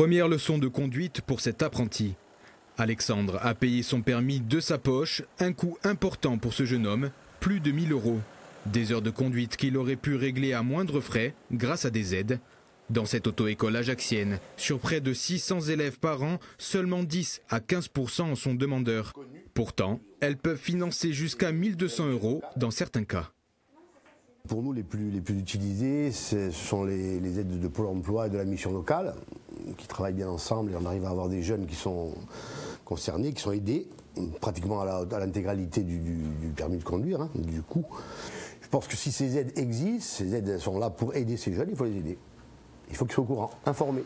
Première leçon de conduite pour cet apprenti. Alexandre a payé son permis de sa poche, un coût important pour ce jeune homme, plus de 1000 euros. Des heures de conduite qu'il aurait pu régler à moindre frais grâce à des aides. Dans cette auto-école ajaxienne, sur près de 600 élèves par an, seulement 10 à 15% en sont demandeurs. Pourtant, elles peuvent financer jusqu'à 1200 euros dans certains cas. Pour nous, les plus, les utilisés, ce sont les aides de Pôle emploi et de la mission locale, qui travaillent bien ensemble et on arrive à avoir des jeunes qui sont concernés, qui sont aidés pratiquement à l'intégralité du, permis de conduire, hein, du coup. Je pense que si ces aides existent, ces aides sont là pour aider ces jeunes, il faut les aider. Il faut qu'ils soient au courant, informés.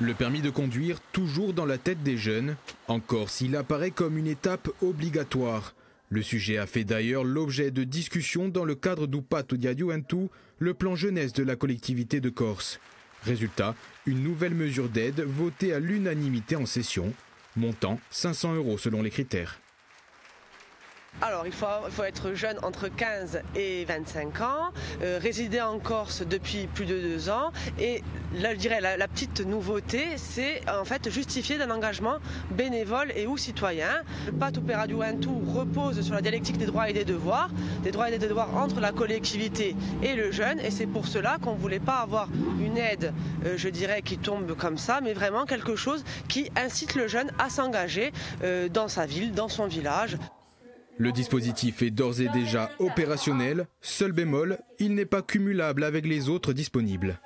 Le permis de conduire, toujours dans la tête des jeunes, encore s'il apparaît comme une étape obligatoire. Le sujet a fait d'ailleurs l'objet de discussions dans le cadre du Pato Diaduentu, le plan jeunesse de la collectivité de Corse. Résultat, une nouvelle mesure d'aide votée à l'unanimité en session, montant 500 euros selon les critères. Alors, il faut, il faut, être jeune entre 15 et 25 ans, euh, résider en Corse depuis plus de deux ans. Et là, je dirais, la, la petite nouveauté, c'est en fait justifier d'un engagement bénévole et ou citoyen. Le Pat Opéra repose sur la dialectique des droits et des devoirs, des droits et des devoirs entre la collectivité et le jeune. Et c'est pour cela qu'on ne voulait pas avoir une aide, euh, je dirais, qui tombe comme ça, mais vraiment quelque chose qui incite le jeune à s'engager euh, dans sa ville, dans son village. Le dispositif est d'ores et déjà opérationnel, seul bémol, il n'est pas cumulable avec les autres disponibles.